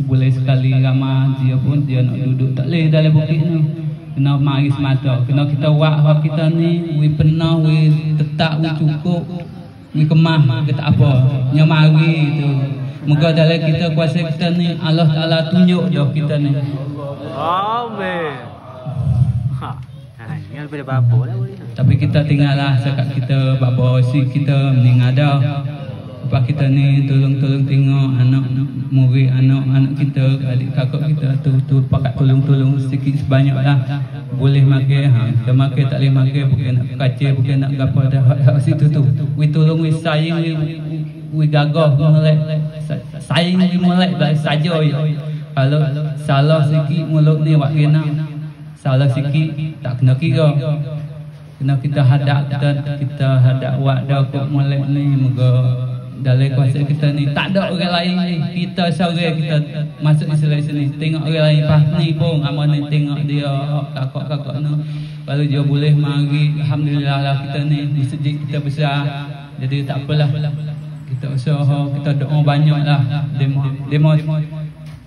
sebulan sekali ramah dia pun dia nak duduk. Tak boleh dalam bukit ni. Kena mari semata kena kita buat hak kita ni we pernah we tetap we cukup. We kemah kita apa. Nya mari tu. Moga dalam kita kuasa kita ni Allah Taala tunjuk dah kita ni. Amin. Ha. Ha, ingat pada bapa lah. Boleh. tapi kita tinggallah sekat kita bapa si kita meninggal dah Lepas kita ni tolong-tolong tengok anak murid anak-anak kita, adik kakak kita tu tu pakat tolong-tolong sedikit sebanyak lah. Boleh makan, ha, kita makan tak boleh makan, bukan nak kaca, bukan nak gapo dah hak situ tu. We tolong we sayang we, we gagah melek. Sayang we melek baik saja ya. Kalau salah sikit mulut ni wak kena. Salah sikit tak kena kira. Kena kita hadap kita kita hadap wak dah kok molek ni moga dalam kuasa kita ni. Tak ada orang lain ni. Kita seorang kita masuk Islam sini. Tengok orang lain pas ni pun amal ni. Tengok dia kakak-kakak ni. Kalau dia boleh mari. Alhamdulillah lah kita ni. Masjid kita besar. Jadi tak apalah. Kita usaha kita doa banyak lah. Demo demo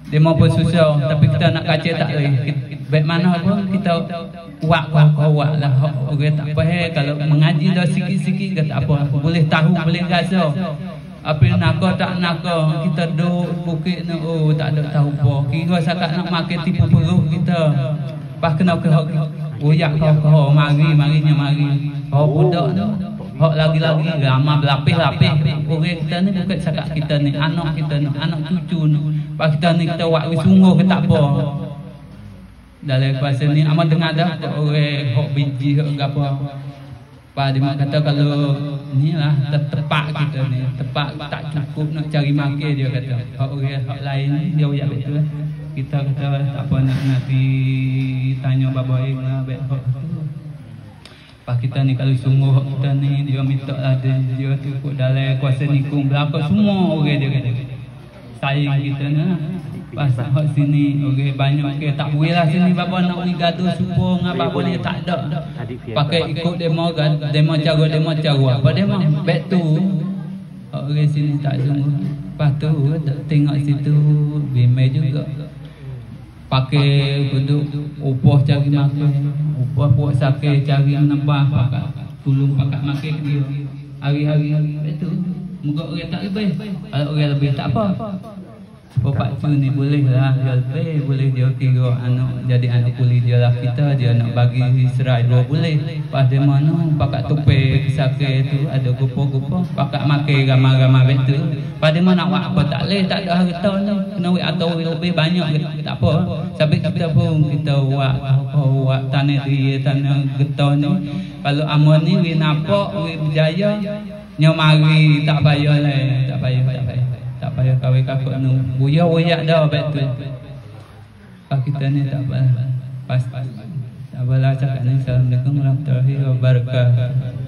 demo pun susah. Tapi kita nak kaca tak boleh baik mana pun kita wak wak wak lah. Orang tak faham. Kalau mengaji dah sikit-sikit kata apa. Boleh tahu boleh rasa apa nak tak nak kita duduk bukit ni oh tak ada tahu apa. Kira sakat nak makan tipu perut kita. Pas kena ke hok uyak kau kau mari marinya mari. Oh budak tu. Hok lagi-lagi ramah berlapis-lapis. Orang kita ni bukan sakat kita ni, anak kita ni, anak cucu ni. Pas kita ni kita buat sungguh ke tak apa. Dalam kuasa ni amat dengar dah orang hok biji hok apa. Pak dia kata kalau ni lah tepak kita ni. Tepak tak cukup nak cari makan dia kata. Hak orang hak lain dia uyak betul kita kata tak apa nak nanti tanya bapa air lah baik hak. Pak kita ni kalau sungguh kita ni dia minta ada dia cukup dalam kuasa nikung berapa semua orang dia kata. Sayang kita ni lah. Pasal hak sini okey banyak ke tak boleh lah sini bapa nak ni gaduh supo ngapa boleh tak ada. Pakai ikut demo kan demo cara demo cara apa demo back tu. Orang sini tak sungguh. Lepas tu tengok situ bimai juga. Pakai duduk upah cari makan. Upah buat sakit cari nambah pakai tolong pakai makan dia. Hari-hari itu. Moga orang tak lebih. Kalau orang lebih tak apa. Bapak tu ni boleh lah. Dia lebih boleh dia kira anak jadi anak kuli dia lah. Kita dia nak bagi serai dua boleh. Pas dia mana pakat tupe sakit tu ada gopo-gopo pakat makan ramah-ramah betul. Pas dia mana nak apa tak boleh tak ada harta ni. Kena wik atau lebih banyak tak apa. Sampai kita pun kita buat buat tanah di tanah getah ni. Kalau amun ni we nampak we berjaya nyomari tak payah lah. Tak payah tak payah payah kawin kakak nu buya buya dah betul pak kita ni tak apa pas pas tak apalah cakap ni. Assalamualaikum warahmatullahi wabarakatuh